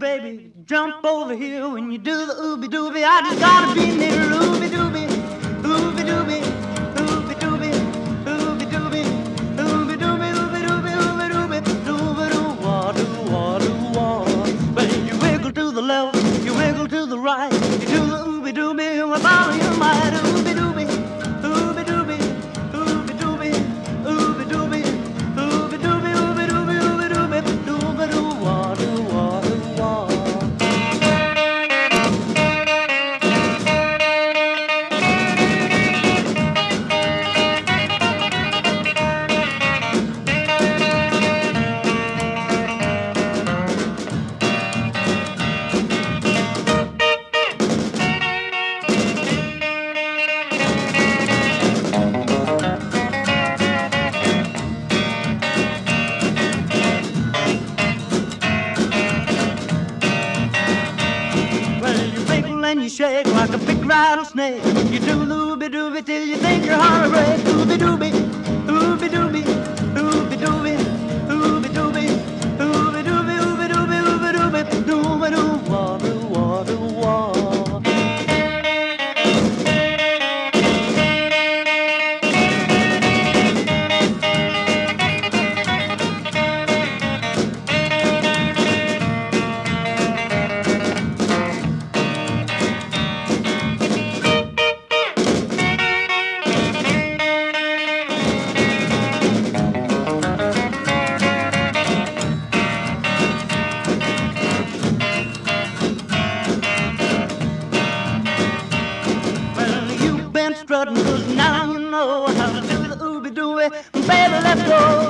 baby, jump over here when you do the ooby dooby. I just gotta be near ooby dooby, ooby dooby, you to the left, you wiggle to the right, you do the ooby dooby with all your might, ooby you you shake like a big rattlesnake. You do looby dooby till you think your heart will break. Ooby dooby, ooby dooby, ooby dooby, dooby, strutting, cause now you know how to do the ooby dooby, Baby, let's go.